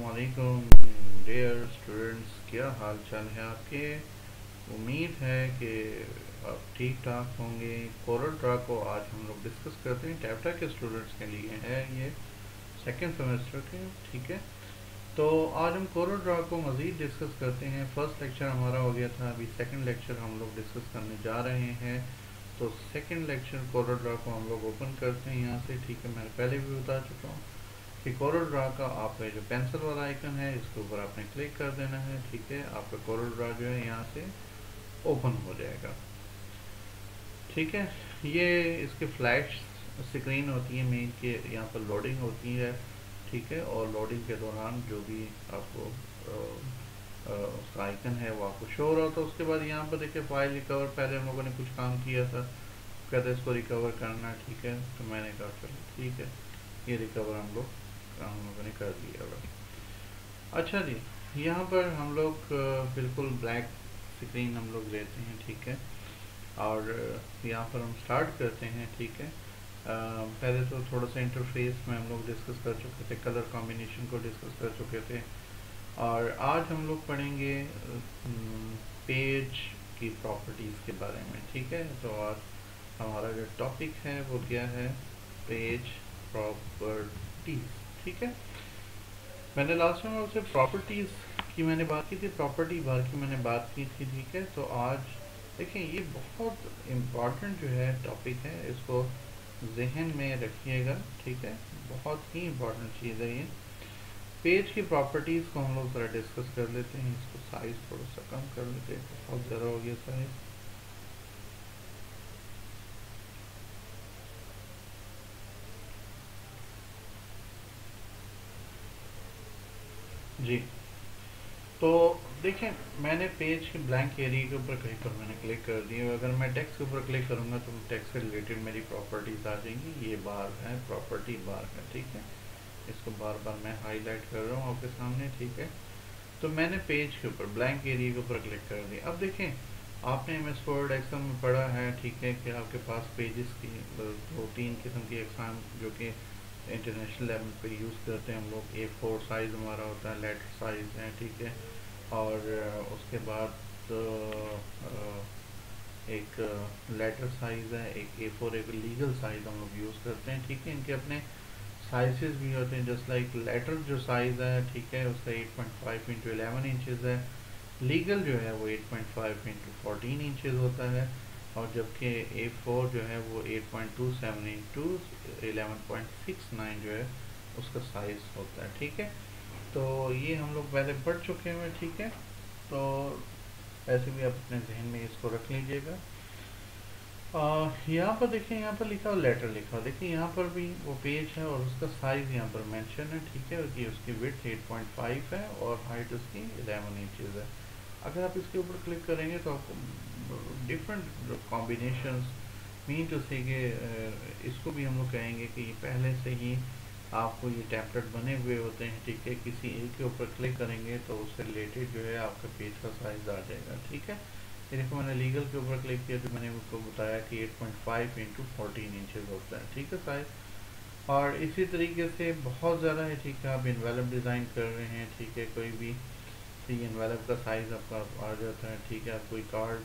वालेकुम dear students, क्या हाल चाल है आपके? उम्मीद है कि आप ठीक ठाक होंगे। कोरल ड्रा को आज हम लोग डिस्कस करते हैं। टैप्टा के स्टूडेंट्स के लिए है ये सेकेंड सेमेस्टर के, ठीक है? तो आज हम कोरल ड्रा को मज़ीद डिस्कस करते हैं। फ़र्स्ट लेक्चर हमारा हो गया था, अभी सेकेंड लेक्चर हम लोग डिस्कस करने जा रहे हैं। तो सेकेंड लेक्चर कोरल ड्रा को हम लोग ओपन करते हैं यहाँ से, ठीक है? मैं पहले भी बता चुका हूँ। कि कोरल ड्रा का आपका जो पेंसिल वाला आइकन है, इसके ऊपर आपने क्लिक कर देना है, ठीक है? आपका कोरल ड्रा जो है, यहाँ से ओपन हो जाएगा। ठीक है? ये इसके फ्लैश स्क्रीन होती है मेन के यहाँ पर लोडिंग होती है, ठीक है? और लोडिंग के दौरान जो भी आपको उसका आइकन है, वो आपको शो हो रहा था उसके बाद यहाँ पर देखिए फ़ाइल रिकवर पहले हम लोगों ने कुछ काम किया था। कहते इसको रिकवर करना, ठीक है? तो मैंने कहा, चलो, ठीक है। ये रिकवर हम लोग हम लोगों ने कर दिया हुआ अच्छा जी, यहाँ पर हम लोग बिल्कुल ब्लैक स्क्रीन हम लोग लेते हैं, ठीक है? और यहाँ पर हम स्टार्ट करते हैं, ठीक है? पहले तो थोड़ा सा इंटरफेस में हम लोग डिस्कस कर चुके थे कलर कॉम्बिनेशन को डिस्कस कर चुके थे। और आज हम लोग पढ़ेंगे पेज की प्रॉपर्टीज़ के बारे में, ठीक है? तो आज हमारा जो टॉपिक है, वो क्या है? पेज प्रॉपर्टीज़ ठीक है? मैंने लास्ट में उससे प्रॉपर्टीज़ की मैंने बात की थी प्रॉपर्टी बार की मैंने बात की थी, ठीक है? तो आज देखिए ये बहुत इंपॉर्टेंट जो है टॉपिक है, इसको जहन में रखिएगा, ठीक है? बहुत ही इंपॉर्टेंट चीज़ है ये। पेज की प्रॉपर्टीज़ को हम लोग ज़रा डिस्कस कर लेते हैं, इसको साइज़ थोड़ा सा कम कर लेते हैं, बहुत ज़्यादा हो गया साइज़ जी। तो देखें मैंने पेज के ब्लैंक एरिया के ऊपर कहीं पर मैंने क्लिक कर दिया अगर मैं टेक्स्ट के ऊपर क्लिक करूँगा तो टेक्स्ट से रिलेटेड मेरी प्रॉपर्टीज़ आ जाएँगी। ये बार है, प्रॉपर्टी बार है, ठीक है? इसको बार बार मैं हाईलाइट कर रहा हूँ आपके सामने, ठीक है? तो मैंने पेज के ऊपर, ब्लैंक एरिया के ऊपर क्लिक कर दिया अब देखें आपने एम एस वर्ड एक्सम में पढ़ा है, ठीक है कि आपके पास पेजेस की दो तीन किस्म की एग्ज़ाम जो कि इंटरनेशनल लेवल पे यूज़ करते हैं हम लोग। ए फोर साइज़ हमारा होता है लेटर साइज़ है, ठीक है। और उसके बाद एक लेटर साइज़ है, एक ए फोर एक लीगल साइज़ हम लोग यूज़ करते हैं, ठीक है। इनके अपने साइजेस भी होते हैं जस्ट लाइक लेटर जो साइज़ है, ठीक है, उसका eight point five into eleven inches है। लीगल जो है वो eight point five into fourteen inches होता है। और जबकि ए फोर जो है वो eight point two seven into eleven point six nine जो है, उसका साइज़ होता है, ठीक है? तो ये हम लोग पहले पढ़ चुके हैं, ठीक है? तो ऐसे भी आप अपने जहन में इसको रख लीजिएगा। यहाँ पर देखिए, यहाँ पर लिखा हो लेटर लिखा। देखिए, यहाँ पर भी वो पेज है और उसका साइज़ यहाँ पर मेंशन है, ठीक है? कि उसकी विथ 8.5 है और हाइट उसकी 11 इंचज़ है। अगर आप इसके ऊपर क्लिक करेंगे तो आपको डिफरेंट कॉम्बिनेशन मीन टू से कि इसको भी हम लोग कहेंगे कि पहले से ही आपको ये टैपलेट बने हुए होते हैं, ठीक है? किसी एक के ऊपर क्लिक करेंगे तो उससे रिलेटेड जो है आपका पेज का साइज़ आ जाएगा, ठीक है? देखो मैंने लीगल के ऊपर क्लिक किया तो मैंने उसको बताया कि 8.5 point five into fourteen inches होता है ठीक है साइज़ और इसी तरीके से बहुत ज़्यादा है, ठीक है? आप इन्वेलप डिज़ाइन कर रहे हैं, ठीक है? कोई भी तो ये इन्वेलप का साइज़ आपका आ जाता है, ठीक है, आप कोई कार्ड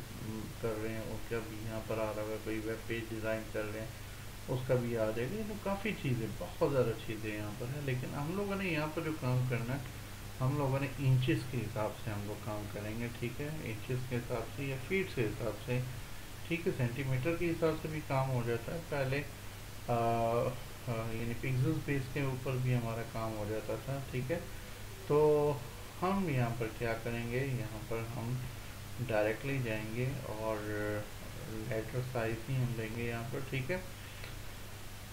कर रहे हैं, उसका भी यहाँ पर आ रहा है, कोई वेब पेज डिज़ाइन कर रहे हैं, उसका भी आ जाएगा। ये तो काफ़ी चीज़ें, बहुत ज़्यादा चीज़ें यहाँ पर हैं, लेकिन हम लोगों ने यहाँ पर जो काम करना है, हम लोगों ने इंचेस के हिसाब से हम लोग काम करेंगे, ठीक है? इंचेस के हिसाब से या फीट के हिसाब से, ठीक है? सेंटीमीटर के हिसाब से भी काम हो जाता है। पहले यानी पिक्सल बेस के ऊपर भी हमारा काम हो जाता था, ठीक है? तो हम यहाँ पर क्या करेंगे? यहाँ पर हम डायरेक्टली जाएँगे और लेटर साइज़ ही हम देंगे यहाँ पर, ठीक है?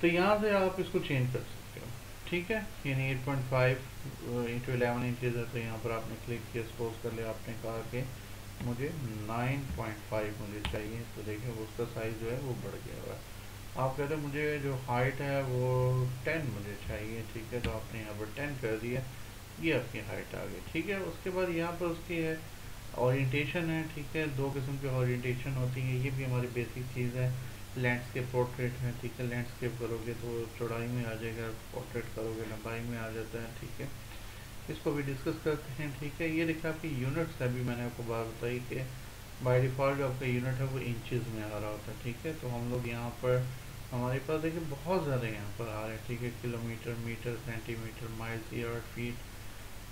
तो यहाँ से आप इसको चेंज कर सकते हो, ठीक है? यानी 8.5 point five into eleven inches है तो यहाँ पर आपने क्लिक किया सपोज़ कर लिया, आपने कहा कि मुझे 9.5 मुझे चाहिए तो देखिए उसका साइज़ जो है वो बढ़ गया हुआ है। आप कहते हैं मुझे जो हाइट है वो 10 मुझे चाहिए, ठीक है? तो आपने यहाँ पर 10 कर दिया। ये आपकी हाइट आ गई। ठीक है, उसके बाद यहाँ पर उसकी है ओरिएंटेशन है, ठीक है, दो किस्म की ओरिएंटेशन होती है, ये भी हमारी बेसिक चीज़ है। लैंडस्केप पोर्ट्रेट है, ठीक है लैंडस्केप करोगे तो चौड़ाई में आ जाएगा पोर्ट्रेट करोगे, लंबाई में आ जाता है, ठीक है। इसको भी डिस्कस करते हैं, ठीक है। ये देखा आपकी यूनिट्स अभी मैंने आपको बात बताई कि बाय डिफ़ॉल्ट आपका यूनिट है, वो इंचज़ में आ रहा होता है, ठीक है। तो हम लोग यहाँ पर, हमारे पास देखिए, बहुत ज़्यादा यहाँ पर आ रहे हैं, ठीक है, kilometre metre centimetre miles year feet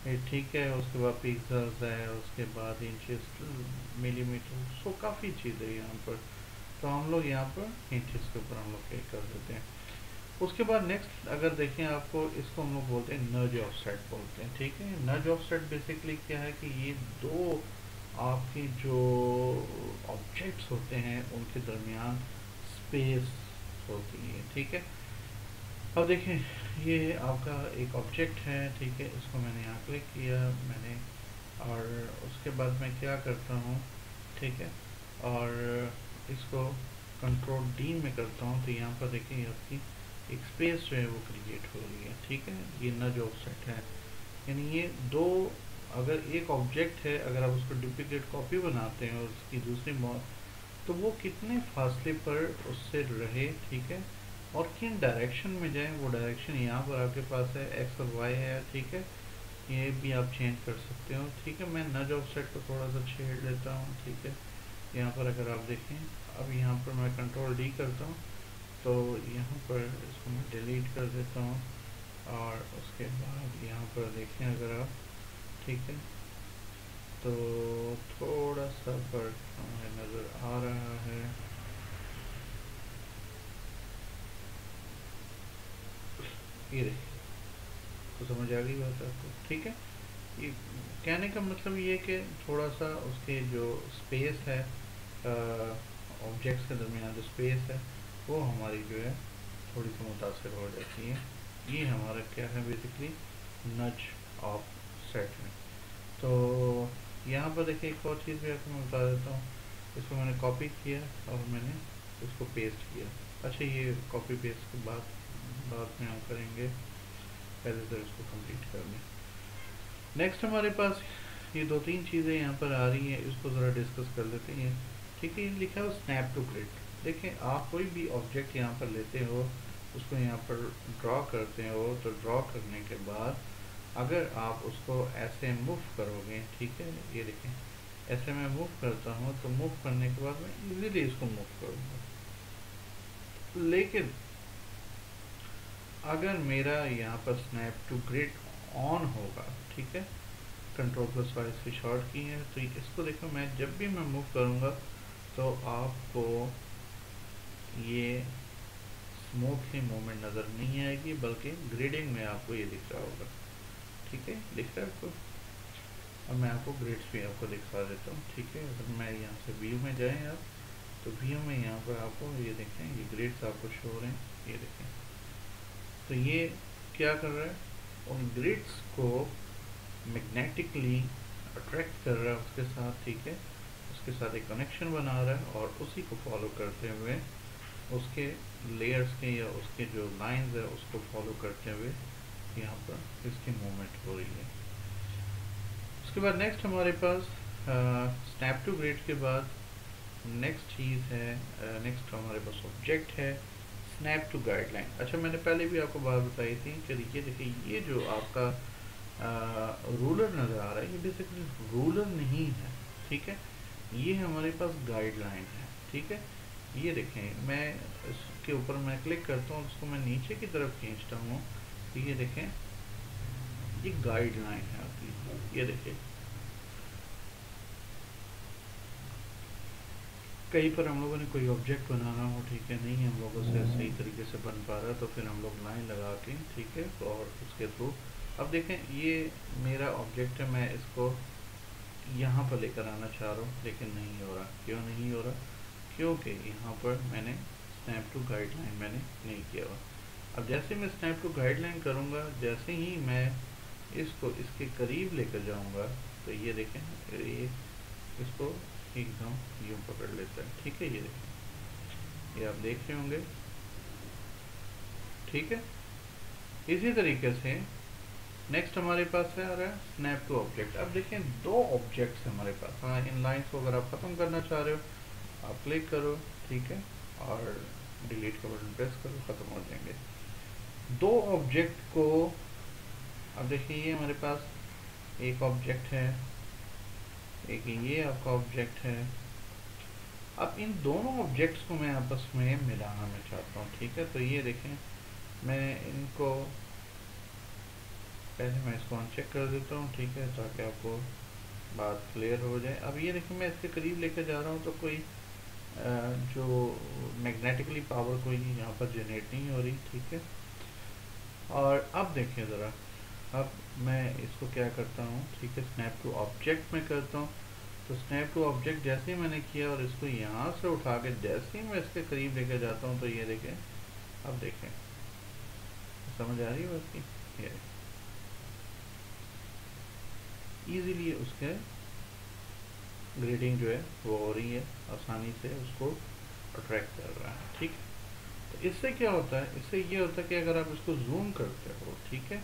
ठीक है, उसके बाद पिक्सल्स है, उसके बाद इंचेस मिलीमीटर सो काफ़ी चीज़ें यहाँ पर। तो हम लोग यहाँ पर इंचेस के ऊपर हम लोग पे कर देते हैं। उसके बाद नेक्स्ट अगर देखें आपको, इसको हम लोग बोलते हैं नज ऑफ़ सेट बोलते हैं, ठीक है? नज ऑफ़ सेट बेसिकली क्या है कि ये दो आपके जो ऑब्जेक्ट्स होते हैं, उनके दरमियान स्पेस होती है, ठीक है? अब देखें ये आपका एक ऑब्जेक्ट है, ठीक है, इसको मैंने यहाँ क्लिक किया, मैंने और उसके बाद मैं क्या करता हूँ, ठीक है, और इसको कंट्रोल डी में करता हूँ तो यहाँ पर देखिए आपकी एक स्पेस जो है वो क्रिएट हो रही है, ठीक है, ये नज ऑफसेट है। यानी ये दो, अगर एक ऑब्जेक्ट है, अगर आप उसको डुप्लीकेट कॉपी बनाते हैं और उसकी दूसरी मौत तो वो कितने फासले पर उससे रहे, ठीक है और किन डायरेक्शन में जाए? वो डायरेक्शन यहाँ पर आपके पास है एक्स और वाई है, ठीक है? ये भी आप चेंज कर सकते हो, ठीक है? मैं नज ऑफ़ सेट को थोड़ा सा छेड़ लेता हूँ, ठीक है? यहाँ पर अगर आप देखें, अब यहाँ पर मैं कंट्रोल डी करता हूँ तो यहाँ पर इसको मैं डिलीट कर देता हूँ, और उसके बाद यहाँ पर देखें अगर आप, ठीक है? तो थोड़ा सा फ़र्क हमें नज़र आ रहा है। ये देखिए तो समझ आ गई बात आपको? ठीक है? ये कहने का मतलब ये कि थोड़ा सा उसके जो स्पेस है ऑब्जेक्ट्स के दरमियान जो स्पेस है, वो हमारी जो है थोड़ी सी मुतासर हो जाती है। ये हमारा क्या है बेसिकली नच ऑफ़ सेट में तो यहाँ पर देखिए एक और चीज़ भी आपको मैं बता देता हूँ। इसको मैंने कॉपी किया और मैंने इसको पेस्ट किया। अच्छा ये कॉपी पेस्ट के बाद बाद में हम करेंगे। पहले तो इसको कंप्लीट कर लें। नेक्स्ट हमारे पास ये दो तीन चीज़ें यहाँ पर आ रही हैं, इसको ज़रा डिस्कस कर लेते हैं। ठीक है लिखा है स्नैप टू ग्रिड देखें, आप कोई भी ऑब्जेक्ट यहाँ पर लेते हो, उसको यहाँ पर ड्रॉ करते हो तो ड्रॉ करने के बाद अगर आप उसको ऐसे मूव करोगे, ठीक है, ये देखें, ऐसे मैं मूव करता हूँ तो मूव करने के बाद मैं इजीली इसको मूव करूँगा। लेकिन अगर मेरा यहाँ पर स्नैप टू ग्रिड ऑन होगा, ठीक है? कंट्रोल प्लस वाई इसकी शॉर्ट की है तो इसको देखो, मैं जब भी मैं मूव करूँगा तो आपको ये स्मूथली मूवमेंट नज़र नहीं आएगी, बल्कि ग्रिडिंग में आपको ये दिख रहा होगा। ठीक है? दिख रहा है आपको? अब मैं आपको ग्रेड्स भी आपको दिखा देता हूँ, ठीक है? अगर मैं यहाँ से व्यू में जाएँ आप तो व्यू में यहाँ पर आपको ये देखें, ये ग्रेड्स आपको शो हो रहे हैं, ये देखें। तो ये क्या कर रहा है? उन ग्रिड्स को मैग्नेटिकली अट्रैक्ट कर रहा है उसके साथ, ठीक है? उसके साथ एक कनेक्शन बना रहा है और उसी को फॉलो करते हुए, उसके लेयर्स के या उसके जो लाइंस है, उसको फॉलो करते हुए यहाँ पर इसकी मूवमेंट हो रही है। उसके बाद नेक्स्ट हमारे पास स्नैप टू ग्रेड के बाद नेक्स्ट चीज़ है नेक्स्ट हमारे पास ऑब्जेक्ट है। स्नैप टू गाइडलाइन अच्छा मैंने पहले भी आपको बात बताई थी। ये देखिए, ये जो आपका रूलर नज़र आ रहा है, ये बेसिकली रूलर नहीं है, ठीक है? ये हमारे पास गाइडलाइन है, ठीक है? ये देखें, मैं इसके ऊपर मैं क्लिक करता हूँ, उसको मैं नीचे की तरफ़ खींचता हूँ। ये देखें, ये गाइडलाइन है आपकी। ये देखें कहीं पर हम लोगों ने कोई ऑब्जेक्ट बनाना हो ठीक है नहीं हम लोगों से सही तरीके से बन पा रहा तो फिर हम लोग लाइन लगा के ठीक है और उसके थ्रू। अब देखें ये मेरा ऑब्जेक्ट है मैं इसको यहाँ पर लेकर आना चाह रहा हूँ लेकिन नहीं हो रहा। क्यों नहीं हो रहा? क्योंकि यहाँ पर मैंने स्नैप टू गाइडलाइन मैंने नहीं किया हुआ। अब जैसे मैं स्नैप टू गाइडलाइन करूँगा जैसे ही मैं इसको इसके करीब लेकर जाऊँगा तो ये देखें ये इसको एकदम यूँ पकड़ लेता है। ठीक है ये ये आप देख रहे होंगे। ठीक है? इसी तरीके से नेक्स्ट हमारे पास है, आ रहा है स्नैप टू ऑब्जेक्ट अब देखें, दो ऑब्जेक्ट्स हमारे पास। हाँ इन लाइन्स को अगर आप ख़त्म करना चाह रहे हो, आप क्लिक करो, ठीक है? और डिलीट का बटन प्रेस करो, ख़त्म हो जाएँगे। दो ऑब्जेक्ट को, अब देखिए ये हमारे पास एक ऑब्जेक्ट है। एक ये आपका ऑब्जेक्ट है। अब इन दोनों ऑब्जेक्ट्स को मैं आपस में मिलाना मैं चाहता हूँ, ठीक है? तो ये देखें, मैं इनको, पहले मैं इसको अनचेक कर देता हूँ, ठीक है? ताकि आपको बात क्लियर हो जाए। अब ये देखिए मैं इसके करीब लेकर जा रहा हूँ तो कोई जो मैग्नेटिकली पावर कोई यहाँ पर जनरेट नहीं हो रही, ठीक है? और अब देखें ज़रा अब मैं इसको क्या करता हूँ? ठीक है स्नैप टू ऑब्जेक्ट में करता हूँ। तो स्नैप टू ऑब्जेक्ट जैसे ही मैंने किया और इसको यहाँ से उठा के जैसे ही मैं इसके करीब लेकर जाता हूँ तो ये देखें। अब देखें। समझ आ रही है बात की? ये इजीली उसके ग्रेडिंग जो है, वो हो रही है, आसानी से उसको अट्रैक्ट कर रहा है, ठीक है? तो इससे क्या होता है? इससे ये होता है कि अगर आप इसको जूम करते हो, ठीक है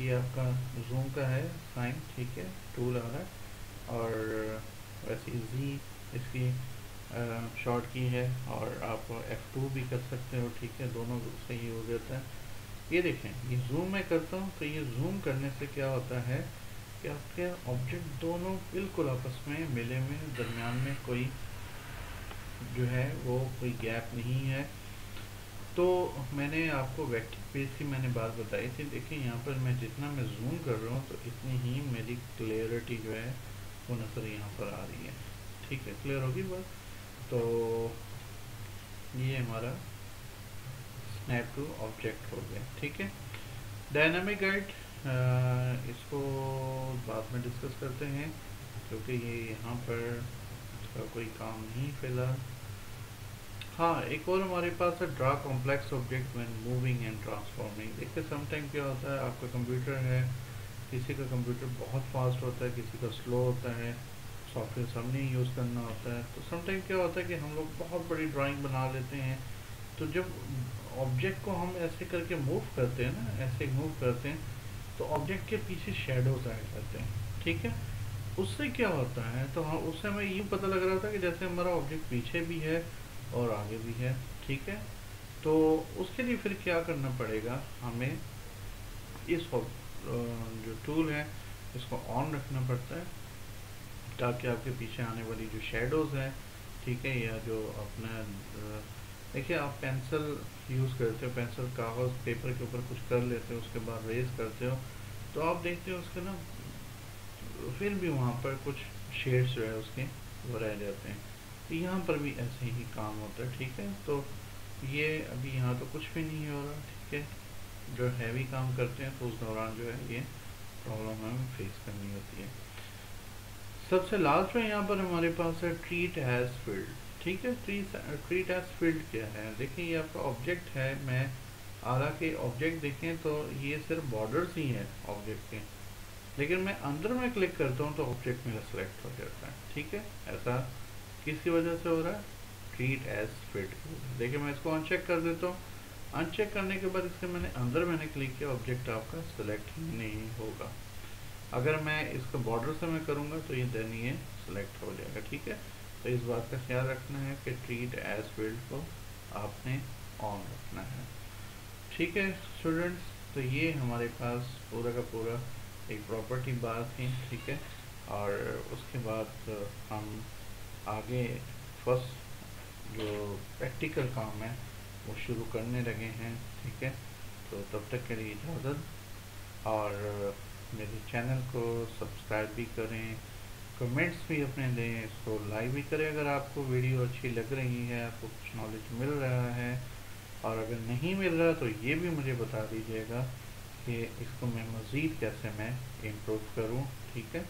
ये आपका जूम का है साइन ठीक है टूल आ रहा है। और वैसे जी इसकी शॉर्ट की है और आप F2 भी कर सकते हो, ठीक है, दोनों से ही हो जाता है। ये देखें, ये जूम मैं करता हूँ तो ये जूम करने से क्या होता है कि आपके ऑब्जेक्ट दोनों बिल्कुल आपस में मिले में दरमियान में कोई जो है, वो कोई गैप नहीं है। तो मैंने आपको वेक्टर पेज की मैंने बात बताई थी, देखिए यहाँ पर मैं जितना मैं जूम कर रहा हूँ तो इतनी ही मेरी क्लियरिटी जो है, वो नज़र यहाँ पर आ रही है। ठीक है क्लियर होगी बात? तो ये हमारा स्नैप टू ऑब्जेक्ट हो गया, ठीक है? डायनामिक गाइड इसको बाद में डिस्कस करते हैं, क्योंकि ये यहाँ पर कोई काम नहीं फ़िलहाल हाँ एक और हमारे पास है draw complex object when moving and transforming देखिए समटाइम क्या होता है, आपका कंप्यूटर है, किसी का कंप्यूटर बहुत फास्ट होता है, किसी का स्लो होता है सॉफ्टवेयर सबने यूज़ करना होता है। तो समटाइम क्या होता है कि हम लोग बहुत बड़ी ड्राइंग बना लेते हैं। तो जब ऑब्जेक्ट को हम ऐसे करके मूव करते हैं ना, ऐसे मूव करते हैं तो ऑब्जेक्ट के पीछे शेडोज ऐड करते हैं। ठीक है? उससे क्या होता है तो हाँ उससे हमें यूँ पता लग रहा था कि जैसे हमारा ऑब्जेक्ट पीछे भी है और आगे भी है, ठीक है? तो उसके लिए फिर क्या करना पड़ेगा? हमें इस जो टूल है, इसको ऑन रखना पड़ता है, ताकि आपके पीछे आने वाली जो शेडोज़ हैं, ठीक है, या जो अपना देखिए आप पेंसिल यूज़ करते हो पेंसिल कागज़ पेपर के ऊपर कुछ कर लेते हो, उसके बाद रेज करते हो तो आप देखते हो उसके ना, फिर भी वहाँ पर कुछ शेड्स जो है उसके वो रह जाते हैं। तो यहाँ पर भी ऐसे ही काम होता है, ठीक है? तो ये अभी यहाँ तो कुछ भी नहीं हो रहा, ठीक है? जो हैवी काम करते हैं तो उस दौरान जो है ये प्रॉब्लम हमें फेस करनी होती है। सबसे लास्ट में यहाँ पर हमारे पास है ट्रीट एज फ़ील्ड ठीक है? ट्रीट एज फ़ील्ड क्या है? देखिए, ये आपका ऑब्जेक्ट है, मैं के ऑब्जेक्ट देखें तो ये सिर्फ़ बॉर्डर्स ही हैं ऑब्जेक्ट के। लेकिन मैं अंदर में क्लिक करता हूँ तो ऑब्जेक्ट मेरा सेलेक्ट हो जाता है, ठीक है? ऐसा किसकी वजह से हो रहा है? ट्रीट एज फ़ील्ड देखिए, मैं इसको अनचेक कर देता हूँ। अनचेक करने के बाद इसके मैंने अंदर मैंने क्लिक किया ऑब्जेक्ट आपका सिलेक्ट नहीं होगा। अगर मैं इसको बॉर्डर से मैं करूँगा तो ये देन ये सिलेक्ट हो जाएगा, ठीक है? तो इस बात का ख्याल रखना है कि ट्रीट एज फ़ील्ड को आपने ऑन रखना है। ठीक है स्टूडेंट्स तो ये हमारे पास पूरा का पूरा एक प्रॉपर्टी बार थी, ठीक है? और उसके बाद हम आगे फ़र्स्ट जो प्रैक्टिकल काम है, वो शुरू करने लगे हैं, ठीक है? तो तब तक के लिए इजाज़त। और मेरे चैनल को सब्सक्राइब भी करें कमेंट्स भी अपने दें, इसको लाइक भी करें अगर आपको वीडियो अच्छी लग रही है, आपको कुछ नॉलेज मिल रहा है। और अगर नहीं मिल रहा तो ये भी मुझे बता दीजिएगा कि इसको मैं मज़ीद कैसे मैं इम्प्रूव करूँ, ठीक है?